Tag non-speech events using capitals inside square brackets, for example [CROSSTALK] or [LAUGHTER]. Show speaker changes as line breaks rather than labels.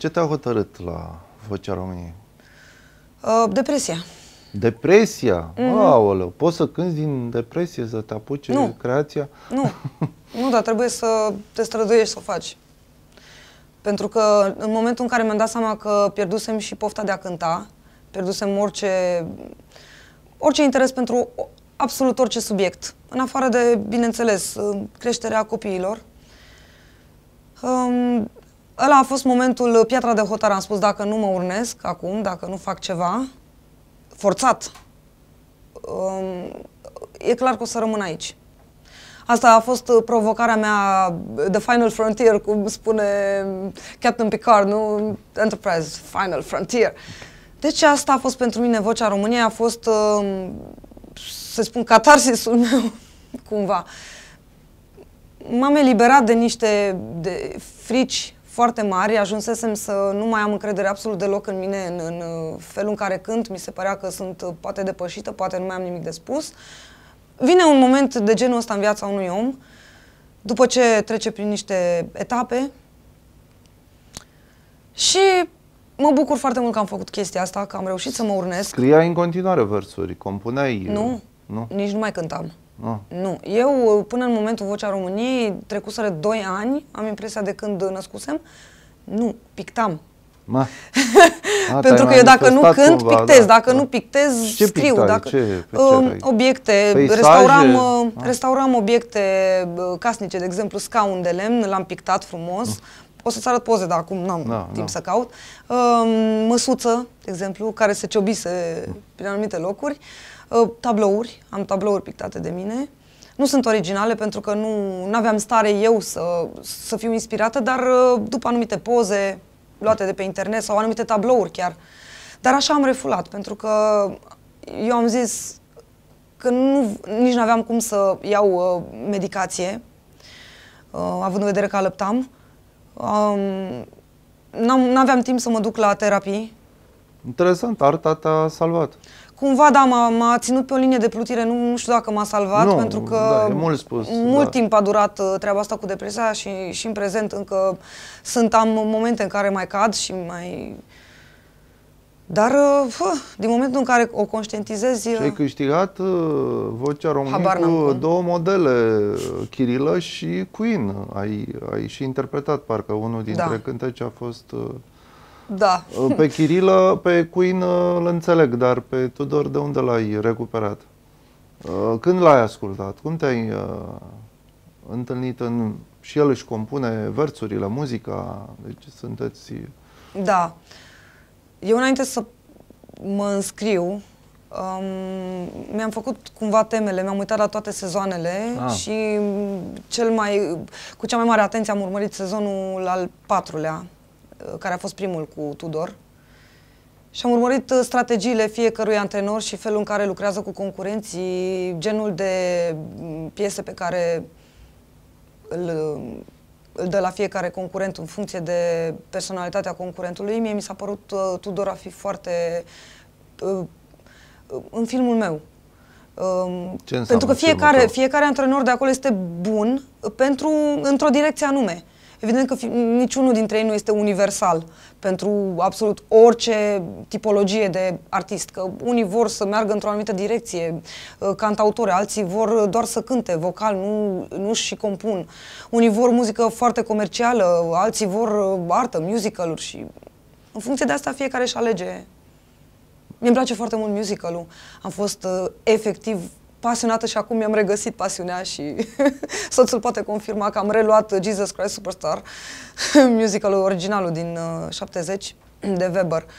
Ce te-a hotărât la Vocea României?
Uh, depresia.
Depresia? Mm-hmm. Aoleu, poți să cânti din depresie, să te apuce
Nu.
creația?
Nu, [LAUGHS] nu, dar trebuie să te străduiești să o faci. Pentru că în momentul în care mi-am dat seama că pierdusem și pofta de a cânta, pierdusem orice, orice interes pentru o- absolut orice subiect, în afară de, bineînțeles, uh, creșterea copiilor, um, ăla a fost momentul, piatra de hotar, am spus, dacă nu mă urnesc acum, dacă nu fac ceva, forțat, um, e clar că o să rămân aici. Asta a fost uh, provocarea mea, The Final Frontier, cum spune Captain Picard, nu? Enterprise, Final Frontier. Deci asta a fost pentru mine Vocea României, a fost, uh, să spun, catarsisul meu, [LAUGHS] cumva. M-am eliberat de niște de frici foarte mari, ajunsesem să nu mai am încredere absolut deloc în mine, în, în uh, felul în care cânt, mi se părea că sunt uh, poate depășită, poate nu mai am nimic de spus. Vine un moment de genul ăsta în viața unui om, după ce trece prin niște etape și mă bucur foarte mult că am făcut chestia asta, că am reușit să mă urnesc.
Scriai în continuare versuri, compuneai?
Nu,
Nu?
nici nu mai cântam.
Nu.
Nu. Eu, până în momentul Vocea României, trecuseră 2 ani, am impresia de când născusem, nu, pictam.
Ma. A, [LAUGHS]
Pentru
te-ai
că eu dacă nu
manifestat
cânt,
cumva,
pictez,
da,
dacă
da.
nu pictez,
Și ce
scriu.
pictai?
Dacă,
Ce- pe ce
uh,
erai?
obiecte,
Peisaje?
restauram, uh,
Ah.
restauram obiecte uh, casnice, de exemplu scaun de lemn, l-am pictat frumos. O să-ți arăt poze, dar acum n-am
Da,
timp
da.
să caut. Uh, măsuță, de exemplu, care se ciobise prin anumite locuri. Uh, tablouri, am tablouri pictate de mine. Nu sunt originale pentru că nu aveam stare eu să, să fiu inspirată, dar uh, după anumite poze luate de pe internet sau anumite tablouri chiar. Dar așa am refulat, pentru că eu am zis că nu, nici nu aveam cum să iau uh, medicație, uh, având în vedere că alăptam. Um, n-am, n-aveam timp să mă duc la terapii.
Interesant, arta te-a salvat.
Cumva, da, m-a, m-a ținut pe o linie de plutire, nu, nu știu dacă m-a salvat,
Nu,
pentru că
da, e mult spus,
mult
da.
timp a durat uh, treaba asta cu depresia și, și în prezent încă sunt, am momente în care mai cad și mai... Dar, uh, fă, din momentul în care o conștientizezi...
Și ai câștigat uh, Vocea României
Habar n-am
cu
cum.
două modele, uh, Chirilă și Queen. Ai, ai și interpretat, parcă unul dintre
Da.
cântece a fost... uh,
Da.
Uh, Pe [LAUGHS] Chirilă, pe Queen uh, îl înțeleg, dar pe Tudor de unde l-ai recuperat? Uh, Când l-ai ascultat? Cum te-ai uh, întâlnit în... Și el își compune versurile, muzica, deci sunteți...
Da. Eu înainte să mă înscriu, um, mi-am făcut cumva temele, mi-am uitat la toate sezoanele
Ah.
și cel mai, cu cea mai mare atenție am urmărit sezonul al patrulea, uh, care a fost primul cu Tudor. Și am urmărit uh, strategiile fiecărui antrenor și felul în care lucrează cu concurenții, genul de mm, piese pe care îl, îl dă la fiecare concurent în funcție de personalitatea concurentului. Mie mi s-a părut uh, Tudor a fi foarte uh, uh, în filmul meu. Um,
Ce înseamnă
pentru că
în filmul
fiecare,
tău?
fiecare antrenor de acolo este bun pentru într-o direcție anume. Evident că fi, niciunul dintre ei nu este universal pentru absolut orice tipologie de artist. Că unii vor să meargă într-o anumită direcție, uh, cantautori, alții vor doar să cânte vocal, nu, nu și compun. Unii vor muzică foarte comercială, alții vor uh, artă, musical-uri și în funcție de asta fiecare își alege mi-mi place foarte mult musicalul. Am fost uh, efectiv pasionată și acum mi-am regăsit pasiunea și [LAUGHS] soțul poate confirma că am reluat uh, Jesus Christ Superstar, [LAUGHS] musicalul originalul din uh, 70 de Weber.